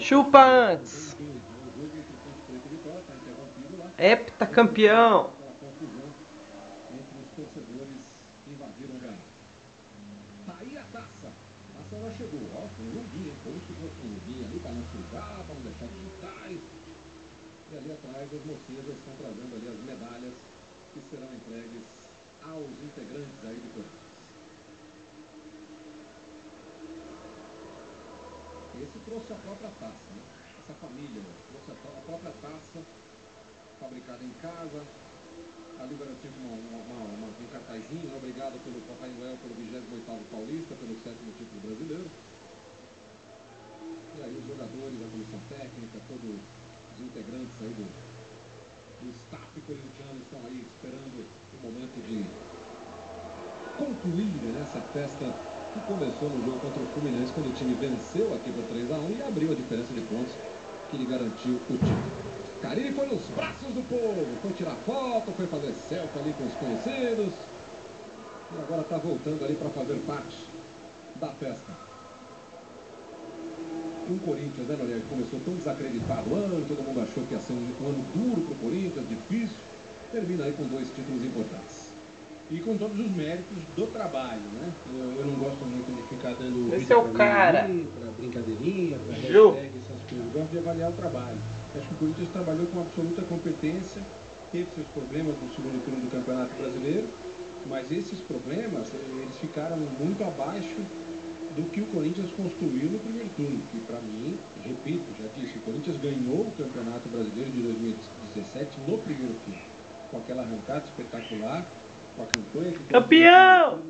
Chupa antes. O jogo entre Ponte Preta e Vitória está interrompido lá. Heptacampeão. Aquela confusão entre os torcedores que invadiram o gramado. Tá aí a chegou, ó, com um luguinho, por isso que com um ali para não para não deixar digitais. E ali atrás estão trazendo ali as medalhas que serão entregues aos integrantes aí do Corinthians. Esse trouxe a própria taça, né? Essa família trouxe a pró- a própria taça, fabricada em casa. Ali garantiu uma, um cartazinho, né? obrigado pelo Papai Noel pelo 28º Paulista, pelo sétimo título brasileiro. E aí os jogadores, a comissão técnica, todos os integrantes aí do, do staff corintiano estão aí esperando o momento de concluir né, essa festa que começou no jogo contra o Fluminense quando o time venceu aqui por 3x1 e abriu a diferença de pontos que lhe garantiu o título. Carilli foi nos braços do povo, foi tirar foto, foi fazer selfie ali com os conhecidos e agora está voltando ali para fazer parte da festa. Um Corinthians, né, Noriega, começou tão desacreditado o ano, todo mundo achou que ia ser um, um ano duro para o Corinthians, difícil, termina aí com dois títulos importantes. E com todos os méritos do trabalho, né? Eu, eu não gosto muito de ficar dando Esse é o cara. pra brincadeirinha, Ju. hashtag, essas coisas. Eu gosto de avaliar o trabalho. Acho que o Corinthians trabalhou com absoluta competência, teve seus problemas no segundo turno do Campeonato Brasileiro, mas esses problemas, eles ficaram muito abaixo do que o Corinthians construiu no primeiro turno, que para mim, repito, já disse, o Corinthians ganhou o Campeonato Brasileiro de 2017 no primeiro turno, com aquela arrancada espetacular, uma campanha Campeão!